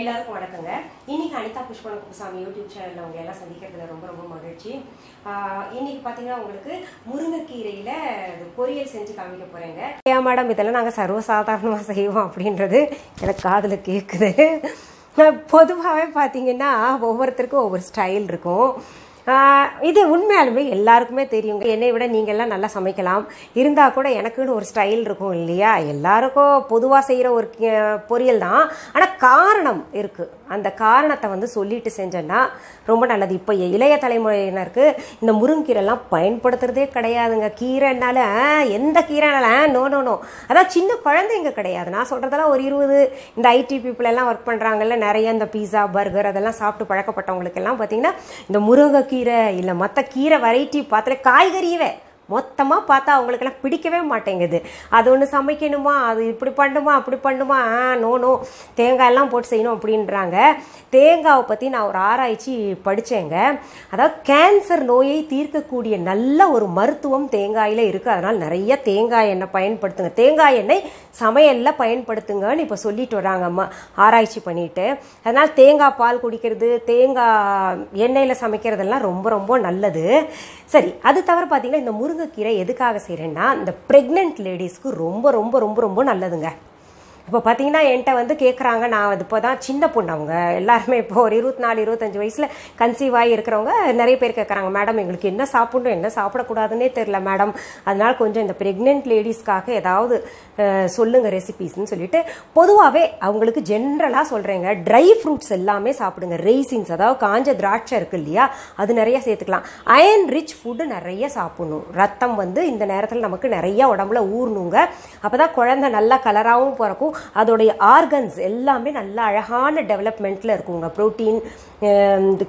எல்லாருக்கும் வணக்கங்க. இன்னைக்கு அனிதா புஷ்பன குப்புசாமி யூடியூப் சேனல்ல உங்க எல்லாம் சந்திக்கிறதுல ரொம்ப ரொம்ப மகிழ்ச்சி. இன்னைக்கு பாத்தீங்கன்னா உங்களுக்கு முருங்கைக்கீரையில பொரியல் செஞ்சு காமிக்க போறேங்க. ஏன் மேடம் இதெல்லாம் நாங்க சர்வசாதாரணமா செய்வோம் அப்படின்றது எனக்கு காதில் கேக்குது. பொதுவாகவே பார்த்தீங்கன்னா ஒவ்வொருத்தருக்கும் ஒவ்வொரு ஸ்டைல் இருக்கும். இது உண்மையாலுமே எல்லாருக்குமே தெரியுங்க என்னை விட நீங்கள்லாம் நல்லா சமைக்கலாம். இருந்தால் கூட எனக்குன்னு ஒரு ஸ்டைல் இருக்கும் இல்லையா? எல்லாருக்கும் பொதுவாக செய்கிற ஒரு பொரியல் தான். ஆனால் காரணம் இருக்குது அந்த காரணத்தை வந்து சொல்லிட்டு செஞ்சேன்னா ரொம்ப நல்லது. இப்போ இளைய தலைமுறையினருக்கு இந்த முருங்கீரைலாம் பயன்படுத்துறதே கிடையாதுங்க. கீரைனால எந்த கீரைனால நோ நோ நோ அதான் சின்ன குழந்தைங்க கிடையாது. நான் சொல்கிறதெல்லாம் ஒரு இருபது இந்த ஐடி பீப்புளெல்லாம் ஒர்க் பண்ணுறாங்கல்ல நிறைய இந்த பீஸா பர்கர் அதெல்லாம் சாப்பிட்டு பழக்கப்பட்டவங்களுக்கெல்லாம் பார்த்தீங்கன்னா இந்த முருங்கை முருங்கைக்கீரை இல்லை மற்ற கீரை வெரைட்டி பார்த்துட்டு காய்கறியவே. மொத்தமாக பார்த்தா அவங்களுக்கெல்லாம் பிடிக்கவே மாட்டேங்குது. அது ஒன்று சமைக்கணுமா? அது இப்படி பண்ணுமா? அப்படி பண்ணுமா? ஆ நோ நோ. தேங்காயெல்லாம் போட்டு செய்யணும் அப்படின்றாங்க. தேங்காவை பற்றி நான் ஒரு ஆராய்ச்சி படித்தேங்க அதாவது கேன்சர் நோயை தீர்க்கக்கூடிய நல்ல ஒரு மருத்துவம் தேங்காயில் இருக்குது அதனால் நிறைய தேங்காய் எண்ணெய் பயன்படுத்துங்க. தேங்காய் எண்ணெய் சமையலில் பயன்படுத்துங்கன்னு இப்போ சொல்லிட்டு வராங்க அம்மா. ஆராய்ச்சி பண்ணிட்டு. அதனால் தேங்காய் பால் குடிக்கிறது தேங்காய் எண்ணெயில் சமைக்கிறதெல்லாம் ரொம்ப ரொம்ப நல்லது. சரி அது தவிர பார்த்தீங்கன்னா இந்த முருங்கைக்கீரை எதுக்காக செய்கிறேன்னா இந்த ப்ரெக்னென்ட் லேடிஸ்க்கு ரொம்ப ரொம்ப ரொம்ப ரொம்ப நல்லதுங்க. இப்போ பார்த்தீங்கன்னா என்கிட்ட வந்து கேட்குறாங்க நான் அது இப்போ தான் சின்ன பொண்ணு அவங்க. எல்லாருமே இப்போ ஒரு இருபத்தி நாலு இருபத்தஞ்சு வயசில் கன்சீவ் ஆகி இருக்கிறவங்க நிறைய பேர் கேட்குறாங்க மேடம் எங்களுக்கு என்ன சாப்பிடணும்? என்ன சாப்பிடக்கூடாதுன்னே தெரில மேடம் அதனால கொஞ்சம் இந்த ப்ரெக்னென்ட் லேடிஸ்க்காக ஏதாவது சொல்லுங்கள் சொல்லுங்க ரெசிபீஸ்னு சொல்லிட்டு பொதுவாகவே அவங்களுக்கு ஜென்ரலாக சொல்கிறேங்க ட்ரை ஃப்ரூட்ஸ் எல்லாமே சாப்பிடுங்க. ரெய்சின்ஸ் அதாவது காஞ்ச திராட்சை இருக்கு இல்லையா? அது நிறைய சேர்த்துக்கலாம். அயன் ரிச் ஃபுட்டு நிறைய சாப்பிடணும். ரத்தம் வந்து இந்த நேரத்தில் நமக்கு நிறைய உடம்புல ஊறணுங்க. அப்போ தான் குழந்தை நல்லா கலராகவும் பிறக்கும். அதோடைய ஆர்கன்ஸ் எல்லாமே நல்லா அழகான டெவலப்மெண்ட்டில் இருக்குங்க. ப்ரோட்டீன்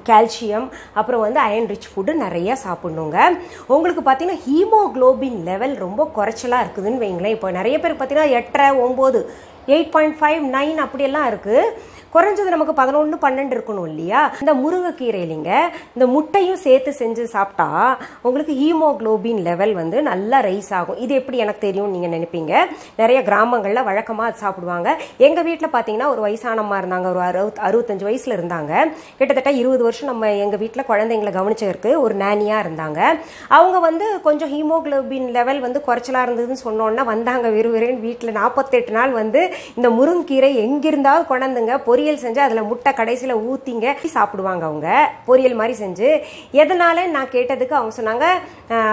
கால்சியம் அப்புறம் வந்து அயன் ரிச் ஃபுட்டு நிறைய சாப்பிடணுங்க. உங்களுக்கு பார்த்தீங்கன்னா ஹீமோகுளோபின் லெவல் ரொம்ப குறைச்சலாக இருக்குதுன்னு வைங்களேன். இப்போ நிறைய பேர் பார்த்தீங்கன்னா எட்டரை ஒம்பது எயிட் பாயிண்ட் ஃபைவ் நைன் அப்படியெல்லாம் இருக்குது குறைஞ்சது நமக்கு பதினொன்று பன்னெண்டு இருக்கணும் இல்லையா? இந்த முருங்கைக்கீரையிலிங்க இந்த முட்டையும் சேர்த்து செஞ்சு சாப்பிட்டா உங்களுக்கு ஹீமோகுளோபின் லெவல் வந்து நல்லா ரைஸ் ஆகும். இது எப்படி எனக்கு தெரியும் நீங்கள் நினைப்பீங்க? நிறைய கிராமங்களில் வழக்கமாக அது சாப்பிடுவாங்க. எங்கள் வீட்டில் பார்த்தீங்கன்னா ஒரு வயசானம்மா இருந்தாங்க ஒரு அறுபத் அறுபத்தஞ்சு வயசில் இருந்தாங்க. கிட்டத்தட்ட இருபது வருஷம் நம்ம எங்கள் வீட்டில் குழந்தைங்களை கவனிச்சதற்கு ஒரு நேனியாக இருந்தாங்க. அவங்க வந்து கொஞ்சம் ஹீமோகுளோபின் லெவல் வந்து குறைச்சலாக இருந்ததுன்னு சொன்னோன்னா வந்தாங்க விறுவிறுன்னு வீட்டில் நாற்பத்தெட்டு நாள் வந்து இந்த முருங்கீரை எங்கிருந்தாவது கொண்டாந்துங்க. பொரியல் செஞ்சு அதில் முட்டை கடைசியில் ஊற்றிங்க சாப்பிடுவாங்க அவங்க. பொரியல் மாதிரி செஞ்சு. எதனால நான் கேட்டதுக்கு அவங்க சொன்னாங்க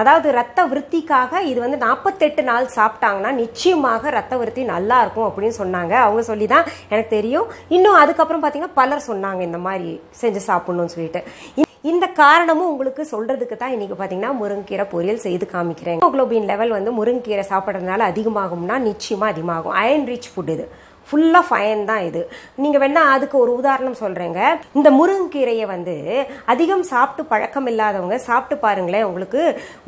அதாவது ரத்த விருத்திக்காக இது வந்து நாற்பத்தெட்டு நாள் சாப்பிட்டாங்கன்னா நிச்சயமாக ரத்த விருத்தி நல்லா இருக்கும் அப்படின்னு சொன்னாங்க. அவங்க சொல்லி தான் எனக்கு தெரியும். இன்னும் அதுக்கப்புறம் பார்த்தீங்கன்னா பலர் சொன்னாங்க இந்த மாதிரி செஞ்சு சாப்பிடணும்னு சொல்லிட்டு. இந்த காரணமும் உங்களுக்கு சொல்றதுக்கு தான் இன்னைக்கு பார்த்தீங்கன்னா முருங்கீரை பொரியல் செய்து காமிக்கிறேன். ஹீமோக்ளோபின் லெவல் வந்து முருங்கீரை சாப்பிட்றதுனால அதிகமாகும்னா நிச்சயமா அதிகமாகும். அயன் ரிச் ஃபுட் இது. ஃபுல்லாக ஃபயன் தான் இது. நீங்கள் வேணால் அதுக்கு ஒரு உதாரணம் சொல்கிறேங்க இந்த முருங்கீரையை வந்து அதிகம் சாப்பிட்டு பழக்கம் இல்லாதவங்க சாப்பிட்டு பாருங்களேன் உங்களுக்கு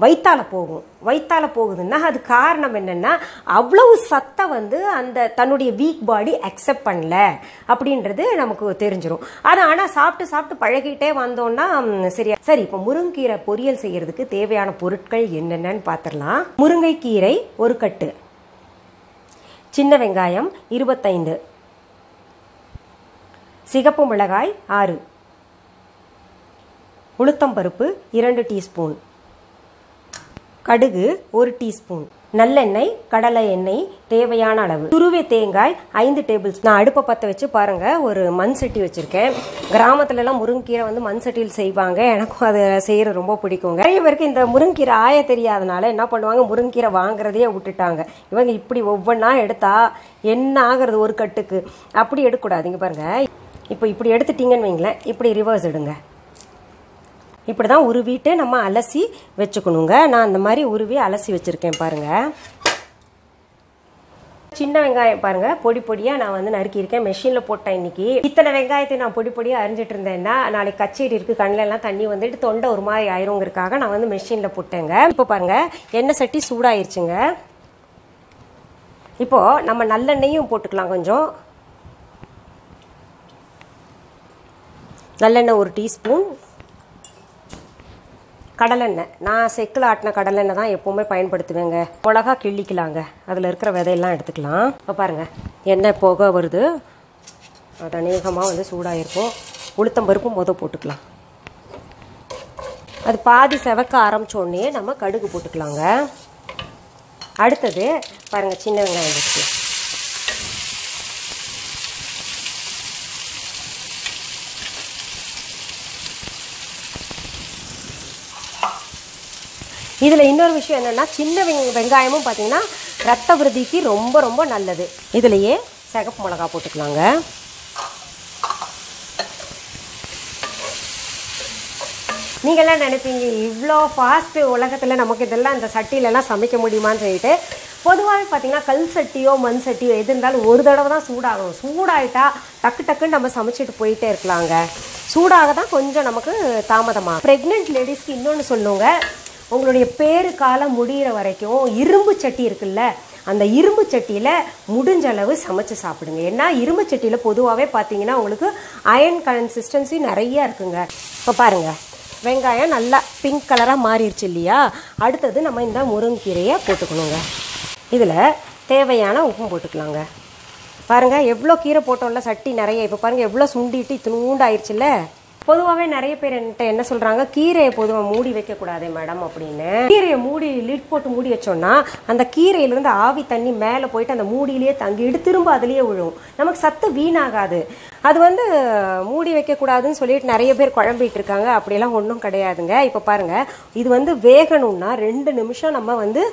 வயித்தால போகும். வயித்தால போகுதுன்னா அது காரணம் என்னென்னா அவ்வளவு சத்தை வந்து அந்த தன்னுடைய வீக் பாடி அக்செப்ட் பண்ணல அப்படின்றது நமக்கு தெரிஞ்சிடும் அது ஆனால் சாப்பிட்டு சாப்பிட்டு பழகிட்டே வந்தோம்னா சரியா. சரி இப்போ முருங்கீரை பொரியல் செய்யறதுக்கு தேவையான பொருட்கள் என்னென்னன்னு பார்த்துடலாம் முருங்கைக்கீரை ஒரு கட்டு. சின்ன வெங்காயம் இருபத்தைந்து. சிகப்பு மிளகாய் ஆறு. உளுத்தம்பருப்பு இரண்டு டீஸ்பூன். கடுகு ஒரு டீஸ்பூன். நல்லெண்ணெய் கடலை எண்ணெய் தேவையான அளவு. துருவிய தேங்காய் ஐந்து டேபிள்ஸ். நான் அடுப்பை பற்ற வச்சு பாருங்க ஒரு மண் சட்டி வச்சிருக்கேன். கிராமத்துல எல்லாம் முருங்கீரை வந்து மண் சட்டியில் செய்வாங்க. எனக்கும் அதை செய்யறது ரொம்ப பிடிக்குங்க. நிறைய பேருக்கு இந்த முருங்கீரை ஆய தெரியாதனால என்ன பண்ணுவாங்க? முருங்கீரை வாங்குறதையே விட்டுட்டாங்க. இவங்க இப்படி ஒவ்வொன்றா எடுத்தா என்ன ஆகுறது ஒரு கட்டுக்கு? அப்படி எடுக்கக்கூடாது. இங்க பாருங்க. இப்போ இப்படி எடுத்துட்டீங்கன்னு வைங்களேன். இப்படி ரிவர்ஸ் எடுங்க. இப்படி தான் உருவிட்டு நம்ம அலசி வச்சுக்கணுங்க. நான் அந்த மாதிரி உருவி அலசி வச்சுருக்கேன் பாருங்க. சின்ன வெங்காயம் பாருங்க. பொடி பொடியாக நான் வந்து நறுக்கியிருக்கேன். மெஷினில் போட்டேன் இன்னைக்கு. இத்தனை வெங்காயத்தை நான் பொடி பொடியாக அரிஞ்சிட்டு இருந்தேன்னா நாளைக்கு கச்சேரி இருக்குது கண்ணில் எல்லாம் தண்ணி வந்துட்டு தொண்டை ஒரு மாதிரி ஆயிருங்கிறதுக்காக நான் வந்து மெஷினில் போட்டேங்க. இப்போ பாருங்க. எண்ணெய் சட்டி சூடாயிருச்சுங்க. இப்போது நம்ம நல்லெண்ணெயும் போட்டுக்கலாம் கொஞ்சம். நல்லெண்ணெய் ஒரு டீஸ்பூன். கடலெண்ணெய். நான் செக்கில் ஆட்டின கடலெண்ணெய் தான் எப்போவுமே பயன்படுத்துவேங்க. மிளகா கிள்ளிக்கலாங்க. அதில் இருக்கிற விதையெல்லாம் எடுத்துக்கலாம். இப்போ பாருங்கள் எண்ணெய் போக வருது. அது அநேகமாக வந்து சூடாயிருக்கும். உளுத்தம்பருப்பு மொதல் போட்டுக்கலாம். அது பாதி செவக்க ஆரம்பிச்ச உடனே நம்ம கடுகு போட்டுக்கலாங்க. அடுத்தது பாருங்கள் சின்ன வெங்காயம் வச்சு இதில் இன்னொரு விஷயம் என்னென்னா சின்ன வெங்காயமும் பார்த்தீங்கன்னா ரத்த விருதிக்கு ரொம்ப ரொம்ப நல்லது. இதுலேயே சிகப்பு மிளகா போட்டுக்கலாங்க. நீங்கள்லாம் நினைப்பீங்க இவ்வளோ ஃபாஸ்ட்டு உலகத்தில் நமக்கு இதெல்லாம் இந்த சட்டியிலலாம் சமைக்க முடியுமான்னு சொல்லிட்டு. பொதுவாகவே பார்த்தீங்கன்னா கல் சட்டியோ மண் சட்டியோ எது இருந்தாலும் ஒரு தடவை தான் சூடாகணும். சூடாயிட்டா டக்கு டக்குன்னு நம்ம சமைச்சிட்டு போயிட்டே இருக்கலாங்க. சூடாக தான் கொஞ்சம் நமக்கு தாமதமாக ப்ரெக்னென்ட் லேடிஸ்க்கு இன்னொன்று சொல்லுங்க உங்களுடைய பேரு காலம் முடிகிற வரைக்கும் இரும்பு சட்டி இருக்குல்ல அந்த இரும்பு சட்டியில் முடிஞ்ச அளவு சமைச்சு சாப்பிடுங்க. ஏன்னா இரும்பு சட்டியில் பொதுவாகவே பார்த்தீங்கன்னா உங்களுக்கு அயன் கன்சிஸ்டன்சி நிறையா இருக்குங்க. இப்போ பாருங்கள் வெங்காயம் நல்லா பிங்க் கலராக மாறிடுச்சு இல்லையா? அடுத்தது நம்ம இந்த முருங்கீரையை போட்டுக்கணுங்க. இதில் தேவையான உப்பும் போட்டுக்கலாங்க. பாருங்கள் எவ்வளோ கீரை போட்டோம்ல சட்டி நிறைய. இப்போ பாருங்கள் எவ்வளோ சுண்டிட்டு இத்தினூண்டு ஆயிடுச்சுல்ல பொதுவாகவே நிறைய பேர் என்கிட்ட என்ன சொல்கிறாங்க கீரையை பொதுவாக மூடி வைக்கக்கூடாதே மேடம் அப்படின்னு. கீரையை மூடி லிட் போட்டு மூடி வச்சோம்னா அந்த கீரையிலேருந்து ஆவி தண்ணி மேலே போயிட்டு அந்த மூடியிலேயே தங்கிட்டு திரும்ப அதுலேயே விழும். நமக்கு சத்து வீணாகாது. அது வந்து மூடி வைக்கக்கூடாதுன்னு சொல்லிட்டு நிறைய பேர் குழம்பிட்டு இருக்காங்க. அப்படியெல்லாம் ஒன்றும் கிடையாதுங்க. இப்போ பாருங்கள் இது வந்து வேகணும்னா ரெண்டு நிமிஷம் நம்ம வந்து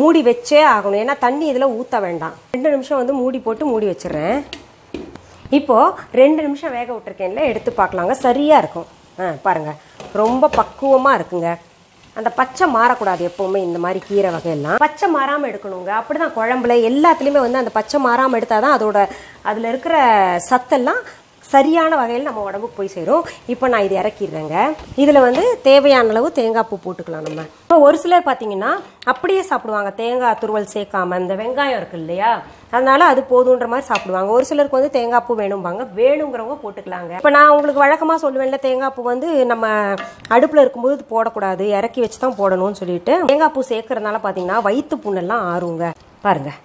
மூடி வச்சே ஆகணும். ஏன்னா தண்ணி இதில் ஊற்ற வேண்டாம். ரெண்டு நிமிஷம் வந்து மூடி போட்டு மூடி வச்சிடுறேன். இப்போது ரெண்டு நிமிஷம் வேக விட்டுருக்கேன்ல எடுத்து பார்க்கலாங்க. சரியாக இருக்கும். ஆ பாருங்கள் ரொம்ப பக்குவமாக இருக்குங்க. அந்த பச்சை மாறக்கூடாது எப்போவுமே இந்த மாதிரி கீரை வகையெல்லாம். பச்சை மாறாமல் எடுக்கணுங்க. அப்படி தான் குழம்புல எல்லாத்துலேயுமே வந்து அந்த பச்சை மாறாமல் எடுத்தால் தான் அதோட அதில் இருக்கிற சத்தெல்லாம் சரியான வகையில் நம்ம உடம்புக்கு போய் சேரும். இப்போ நான் இது இறக்கிடுறேங்க. இதில் வந்து தேவையான அளவு தேங்காய் பூ போட்டுக்கலாம் நம்ம. இப்போ ஒரு சிலர் பார்த்தீங்கன்னா அப்படியே சாப்பிடுவாங்க. தேங்காய் துருவல் சேர்க்காம இந்த வெங்காயம் இருக்கு இல்லையா? அதனால அது போதுன்ற மாதிரி சாப்பிடுவாங்க. ஒரு சிலருக்கு வந்து தேங்காய் பூ வேணும்பாங்க. வேணுங்கிறவங்க போட்டுக்கலாங்க. இப்போ நான் உங்களுக்கு வழக்கமாக சொல்லுவேன்ல தேங்காய் பூ வந்து நம்ம அடுப்பில் இருக்கும்போது போடக்கூடாது. இறக்கி வச்சு தான் போடணும்னு சொல்லிட்டு. தேங்காய் பூ சேர்க்கறதுனால பார்த்தீங்கன்னா வயிற்று புண்ணெல்லாம் ஆறுங்க. பாருங்கள்